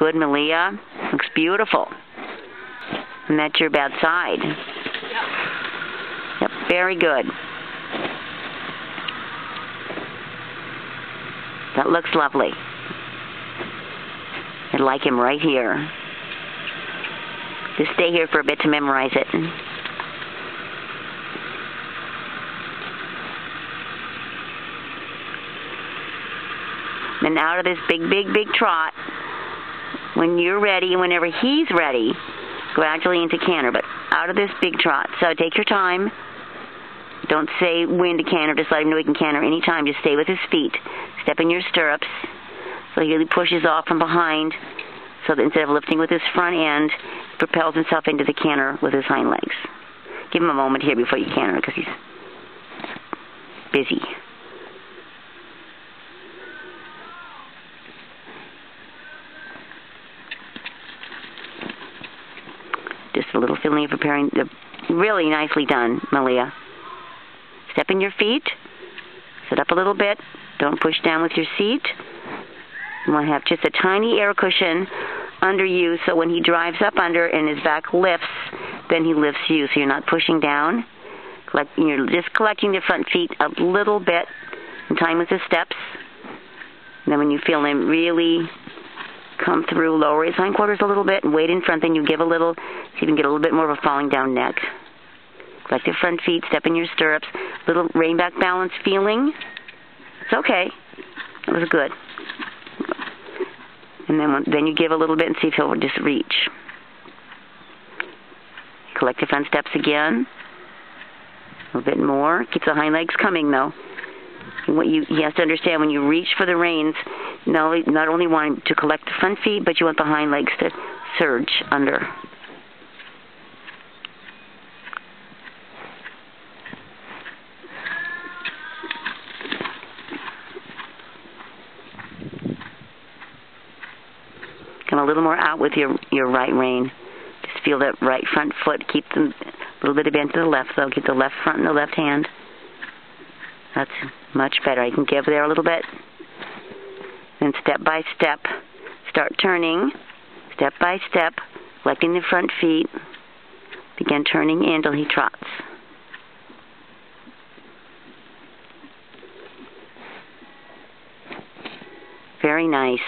Good, Malia. Looks beautiful. And that's your bad side. Yep, very good. That looks lovely. I like him right here. Just stay here for a bit to memorize it. Then out of this big, big, big trot, when you're ready, whenever he's ready, gradually into canter, but out of this big trot. So take your time. Don't say when to canter, just let him know he can canter anytime. Just stay with his feet. Step in your stirrups. So he really pushes off from behind so that instead of lifting with his front end, he propels himself into the canter with his hind legs. Give him a moment here before you canter because he's busy. Just a little feeling of preparing. Uh, really nicely done, Malia. Step in your feet. Sit up a little bit. Don't push down with your seat. You want to have just a tiny air cushion under you so when he drives up under and his back lifts, then he lifts you so you're not pushing down. Collect, you're just collecting the front feet a little bit in time with the steps. And then when you feel him really come through, lower his hindquarters a little bit and wait in front, then you give a little, so you can get a little bit more of a falling down neck. Collect your front feet, step in your stirrups, little rein back balance feeling. It's okay. It was good. And then then you give a little bit and see if he'll just reach. Collect your front steps again. A little bit more. Keep the hind legs coming though. And what you he has to understand when you reach for the reins, not only, not only want to collect the front feet, but you want the hind legs to surge under. Come a little more out with your your right rein. Just feel that right front foot. Keep them a little bit of bend to the left, though. Keep the left front in the left hand. That's much better. I can give there a little bit. Then step by step, start turning. Step by step, collecting the front feet. Begin turning in until he trots. Very nice.